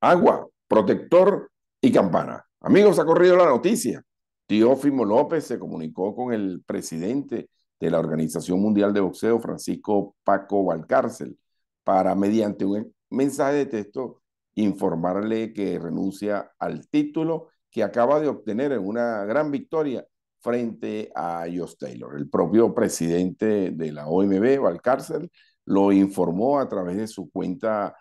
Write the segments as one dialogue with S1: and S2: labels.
S1: agua, protector y campana. Amigos, ha corrido la noticia. Teófimo López se comunicó con el presidente de la Organización Mundial de Boxeo, Francisco Paco Valcárcel, para, mediante un mensaje de texto, informarle que renuncia al título que acaba de obtener en una gran victoria frente a Josh Taylor. El propio presidente de la OMB, Valcárcel, lo informó a través de su cuenta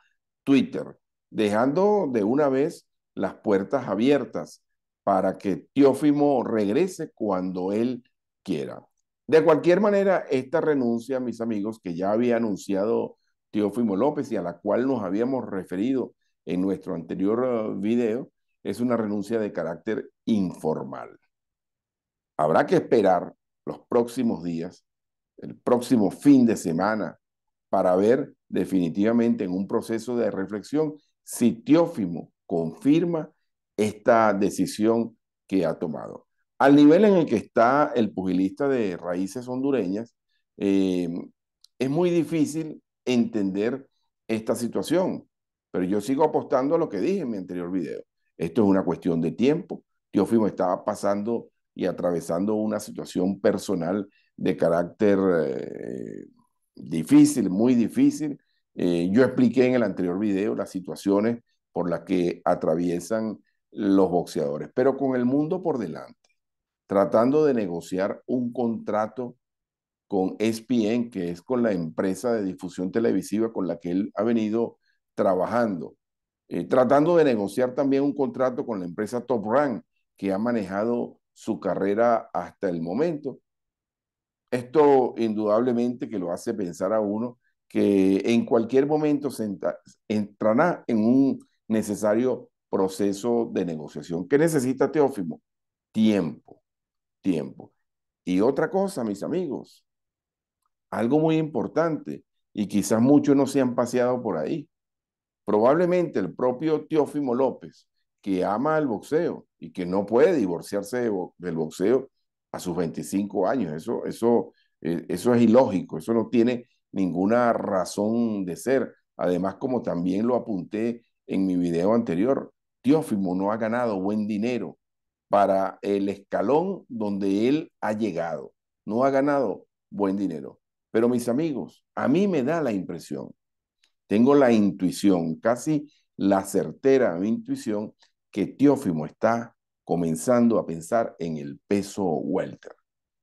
S1: Twitter, dejando de una vez las puertas abiertas para que Teófimo regrese cuando él quiera. De cualquier manera, esta renuncia, mis amigos, que ya había anunciado Teófimo López y a la cual nos habíamos referido en nuestro anterior uh, video, es una renuncia de carácter informal. Habrá que esperar los próximos días, el próximo fin de semana, para ver definitivamente en un proceso de reflexión si Teófimo confirma esta decisión que ha tomado. Al nivel en el que está el pugilista de raíces hondureñas, eh, es muy difícil entender esta situación, pero yo sigo apostando a lo que dije en mi anterior video. Esto es una cuestión de tiempo. Teófimo estaba pasando y atravesando una situación personal de carácter eh, difícil, muy difícil. Eh, yo expliqué en el anterior video las situaciones por las que atraviesan los boxeadores, pero con el mundo por delante, tratando de negociar un contrato con ESPN, que es con la empresa de difusión televisiva con la que él ha venido trabajando, eh, tratando de negociar también un contrato con la empresa Top Rank, que ha manejado su carrera hasta el momento. Esto indudablemente que lo hace pensar a uno que en cualquier momento se entrará en un necesario proceso de negociación. ¿Qué necesita Teófimo? Tiempo, tiempo. Y otra cosa, mis amigos, algo muy importante, y quizás muchos no se han paseado por ahí. Probablemente el propio Teófimo López, que ama el boxeo y que no puede divorciarse del boxeo a sus 25 años, eso, eso, eh, eso es ilógico, eso no tiene ninguna razón de ser. Además, como también lo apunté en mi video anterior, Teófimo no ha ganado buen dinero para el escalón donde él ha llegado. No ha ganado buen dinero. Pero mis amigos, a mí me da la impresión, tengo la intuición, casi la certera intuición, que Teófimo está comenzando a pensar en el peso welter.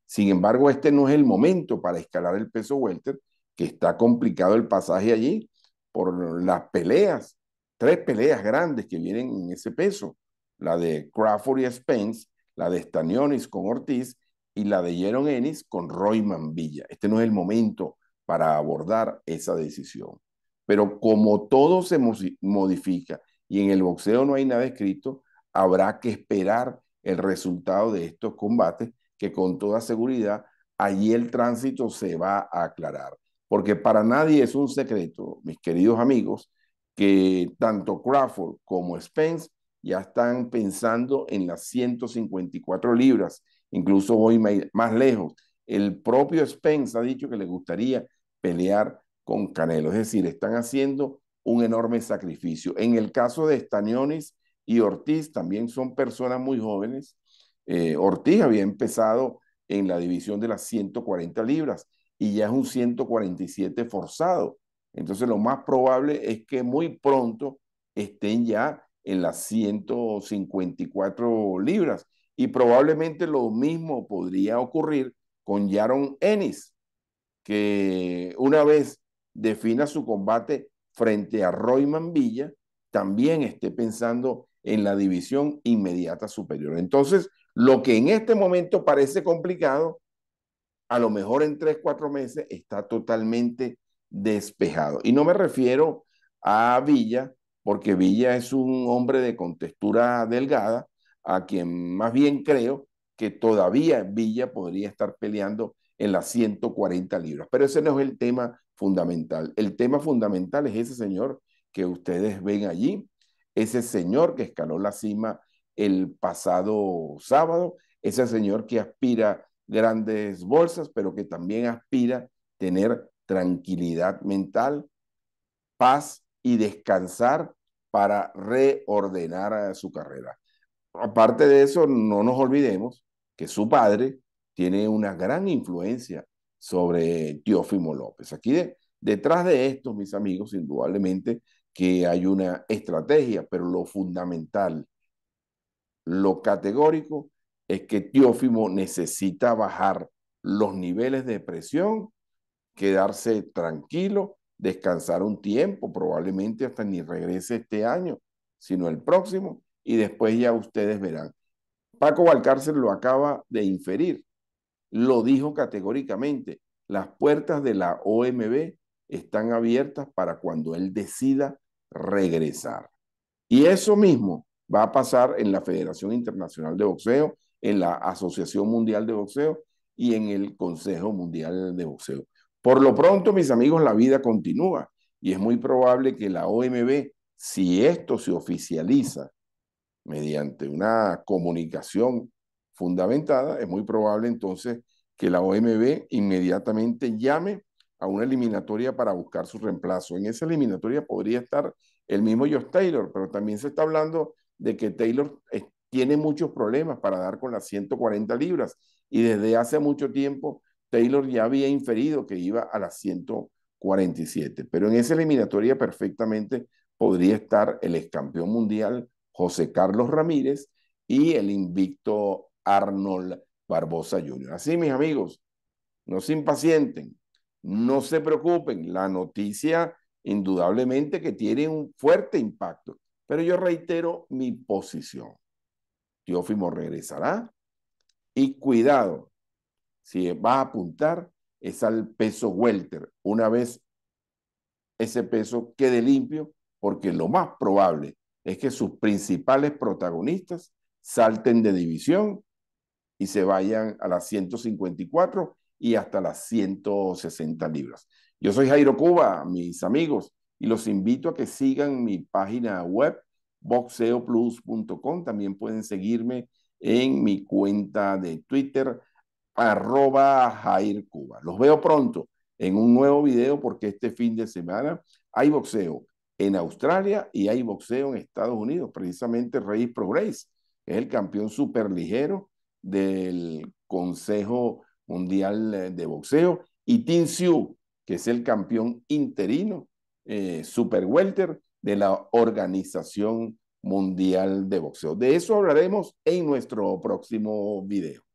S1: Sin embargo, este no es el momento para escalar el peso welter, que está complicado el pasaje allí por las peleas tres peleas grandes que vienen en ese peso, la de Crawford y Spence, la de Stanionis con Ortiz y la de Jaron Ennis con Royman Villa. Este no es el momento para abordar esa decisión. Pero como todo se modifica y en el boxeo no hay nada escrito, habrá que esperar el resultado de estos combates que con toda seguridad allí el tránsito se va a aclarar. Porque para nadie es un secreto, mis queridos amigos, que tanto Crawford como Spence ya están pensando en las 154 libras. Incluso voy más lejos. El propio Spence ha dicho que le gustaría pelear con Canelo. Es decir, están haciendo un enorme sacrificio. En el caso de Stanionis y Ortiz, también son personas muy jóvenes. Eh, Ortiz había empezado en la división de las 140 libras y ya es un 147 forzado. Entonces lo más probable es que muy pronto estén ya en las 154 libras. Y probablemente lo mismo podría ocurrir con Jaron Ennis, que una vez defina su combate frente a Royman Villa, también esté pensando en la división inmediata superior. Entonces, lo que en este momento parece complicado, a lo mejor en tres, cuatro meses está totalmente despejado. Y no me refiero a Villa, porque Villa es un hombre de contextura delgada, a quien más bien creo que todavía Villa podría estar peleando en las 140 libras. Pero ese no es el tema fundamental. El tema fundamental es ese señor que ustedes ven allí, ese señor que escaló la cima el pasado sábado, ese señor que aspira grandes bolsas, pero que también aspira tener tranquilidad mental, paz y descansar para reordenar su carrera. Aparte de eso, no nos olvidemos que su padre tiene una gran influencia sobre Teófimo López. Aquí detrás de esto, mis amigos, indudablemente que hay una estrategia, pero lo fundamental, lo categórico, es que Teófimo necesita bajar los niveles de presión, quedarse tranquilo, descansar un tiempo, probablemente hasta ni regrese este año, sino el próximo, y después ya ustedes verán. Paco Valcárcel lo acaba de inferir, lo dijo categóricamente, las puertas de la OMB están abiertas para cuando él decida regresar. Y eso mismo va a pasar en la Federación Internacional de Boxeo, en la Asociación Mundial de Boxeo y en el Consejo Mundial de Boxeo. Por lo pronto, mis amigos, la vida continúa y es muy probable que la OMB, si esto se oficializa mediante una comunicación fundamentada, es muy probable entonces que la OMB inmediatamente llame a una eliminatoria para buscar su reemplazo. En esa eliminatoria podría estar el mismo Josh Taylor, pero también se está hablando de que Taylor tiene muchos problemas para dar con las 140 libras y desde hace mucho tiempo Taylor ya había inferido que iba a las 147, pero en esa eliminatoria perfectamente podría estar el ex campeón mundial José Carlos Ramírez y el invicto Arnold Barbosa Jr. Así, mis amigos, no se impacienten, no se preocupen, la noticia indudablemente que tiene un fuerte impacto, pero yo reitero mi posición. Teófimo regresará y cuidado, si va a apuntar es al peso welter, una vez ese peso quede limpio, porque lo más probable es que sus principales protagonistas salten de división y se vayan a las 154 y hasta las 160 libras. Yo soy Jairo Cuba, mis amigos, y los invito a que sigan mi página web boxeoplus.com. También pueden seguirme en mi cuenta de Twitter, arroba Jair Cuba. Los veo pronto en un nuevo video porque este fin de semana hay boxeo en Australia y hay boxeo en Estados Unidos. Precisamente Rey Progress es el campeón superligero del Consejo Mundial de Boxeo y Tim Siu, que es el campeón interino eh, super welter de la Organización Mundial de Boxeo. De eso hablaremos en nuestro próximo video.